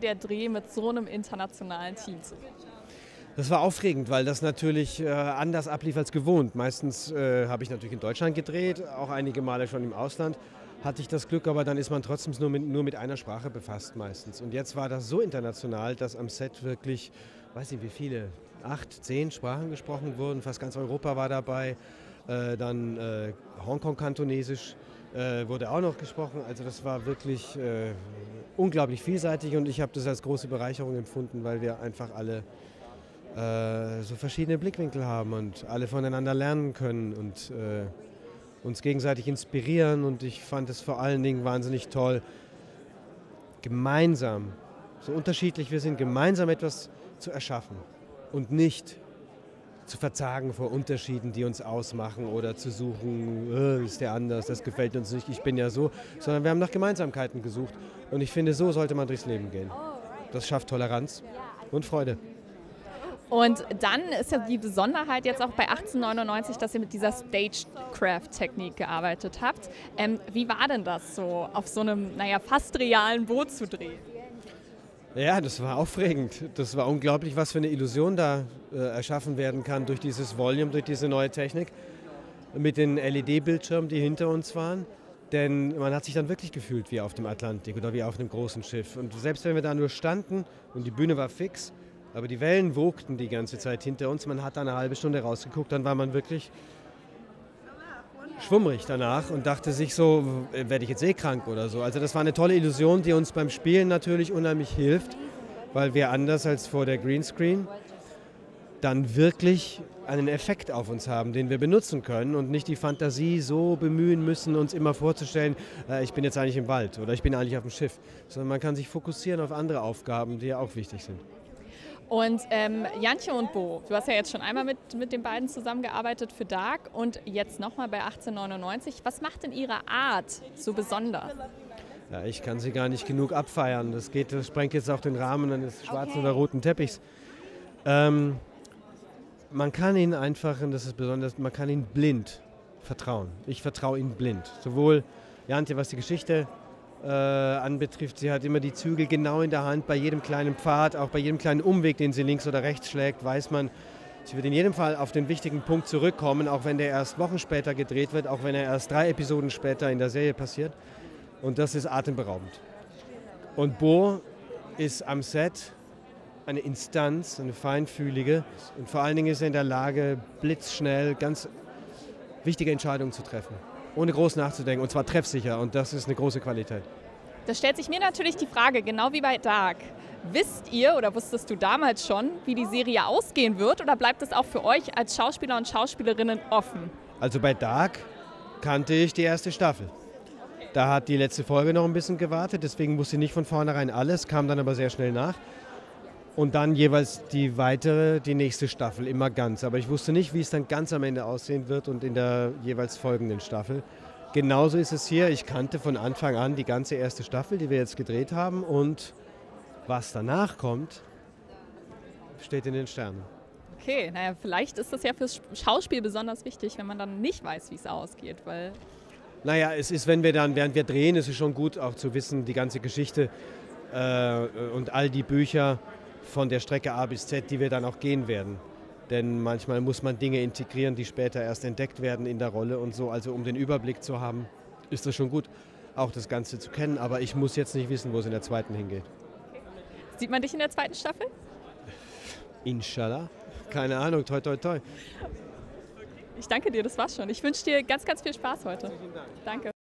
der Dreh mit so einem internationalen Team zu tun? Das war aufregend, weil das natürlich äh, anders ablief als gewohnt. Meistens äh, habe ich natürlich in Deutschland gedreht, auch einige Male schon im Ausland. Hatte ich das Glück, aber dann ist man trotzdem nur mit, nur mit einer Sprache befasst meistens. Und jetzt war das so international, dass am Set wirklich, weiß nicht wie viele, acht, zehn Sprachen gesprochen wurden. Fast ganz Europa war dabei. Äh, dann äh, Hongkong-Kantonesisch äh, wurde auch noch gesprochen. Also das war wirklich unglaublich vielseitig und ich habe das als große Bereicherung empfunden, weil wir einfach alle äh, so verschiedene Blickwinkel haben und alle voneinander lernen können und äh, uns gegenseitig inspirieren. Und ich fand es vor allen Dingen wahnsinnig toll, gemeinsam, so unterschiedlich wir sind, gemeinsam etwas zu erschaffen und nicht zu verzagen vor Unterschieden, die uns ausmachen oder zu suchen, äh, ist der anders, das gefällt uns nicht, ich bin ja so, sondern wir haben nach Gemeinsamkeiten gesucht. Und ich finde, so sollte man durchs Leben gehen. Das schafft Toleranz und Freude. Und dann ist ja die Besonderheit jetzt auch bei 1899, dass ihr mit dieser Stagecraft-Technik gearbeitet habt. Ähm, wie war denn das so, auf so einem, naja, fast realen Boot zu drehen? Ja, das war aufregend. Das war unglaublich, was für eine Illusion da äh, erschaffen werden kann durch dieses Volume, durch diese neue Technik. Mit den LED-Bildschirmen, die hinter uns waren. Denn man hat sich dann wirklich gefühlt wie auf dem Atlantik oder wie auf einem großen Schiff. Und selbst wenn wir da nur standen und die Bühne war fix, aber die Wellen wogten die ganze Zeit hinter uns. Man hat da eine halbe Stunde rausgeguckt, dann war man wirklich schwummrig danach und dachte sich so, werde ich jetzt eh krank oder so. Also das war eine tolle Illusion, die uns beim Spielen natürlich unheimlich hilft, weil wir anders als vor der Greenscreen dann wirklich einen Effekt auf uns haben, den wir benutzen können und nicht die Fantasie so bemühen müssen, uns immer vorzustellen, äh, ich bin jetzt eigentlich im Wald oder ich bin eigentlich auf dem Schiff, sondern man kann sich fokussieren auf andere Aufgaben, die ja auch wichtig sind. Und ähm, Jantje und Bo, du hast ja jetzt schon einmal mit, mit den beiden zusammengearbeitet für Dark und jetzt nochmal bei 1899. Was macht denn ihre Art so besonders? Ja, ich kann sie gar nicht genug abfeiern. Das, geht, das sprengt jetzt auch den Rahmen eines schwarzen okay. oder roten Teppichs. Ähm, man kann ihnen einfach, und das ist besonders, man kann ihnen blind vertrauen. Ich vertraue ihnen blind. Sowohl Jantje, was die Geschichte äh, anbetrifft. Sie hat immer die Zügel genau in der Hand. Bei jedem kleinen Pfad, auch bei jedem kleinen Umweg, den sie links oder rechts schlägt, weiß man, sie wird in jedem Fall auf den wichtigen Punkt zurückkommen, auch wenn der erst Wochen später gedreht wird, auch wenn er erst drei Episoden später in der Serie passiert. Und das ist atemberaubend. Und Bo ist am Set eine Instanz, eine feinfühlige und vor allen Dingen ist er in der Lage, blitzschnell ganz wichtige Entscheidungen zu treffen ohne groß nachzudenken und zwar treffsicher und das ist eine große Qualität. Da stellt sich mir natürlich die Frage, genau wie bei Dark. Wisst ihr oder wusstest du damals schon, wie die Serie ausgehen wird oder bleibt es auch für euch als Schauspieler und Schauspielerinnen offen? Also bei Dark kannte ich die erste Staffel. Da hat die letzte Folge noch ein bisschen gewartet, deswegen wusste ich nicht von vornherein alles, kam dann aber sehr schnell nach und dann jeweils die weitere, die nächste Staffel, immer ganz. Aber ich wusste nicht, wie es dann ganz am Ende aussehen wird und in der jeweils folgenden Staffel. Genauso ist es hier. Ich kannte von Anfang an die ganze erste Staffel, die wir jetzt gedreht haben. Und was danach kommt, steht in den Sternen. Okay, naja, vielleicht ist das ja fürs Schauspiel besonders wichtig, wenn man dann nicht weiß, wie es ausgeht, weil. Naja, es ist, wenn wir dann, während wir drehen, ist es schon gut auch zu wissen, die ganze Geschichte äh, und all die Bücher, von der Strecke A bis Z, die wir dann auch gehen werden. Denn manchmal muss man Dinge integrieren, die später erst entdeckt werden in der Rolle und so. Also um den Überblick zu haben, ist es schon gut, auch das Ganze zu kennen. Aber ich muss jetzt nicht wissen, wo es in der zweiten hingeht. Sieht man dich in der zweiten Staffel? Inshallah. Keine Ahnung, toi, toi, toi. Ich danke dir, das war's schon. Ich wünsche dir ganz, ganz viel Spaß heute. Danke.